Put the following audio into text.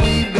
we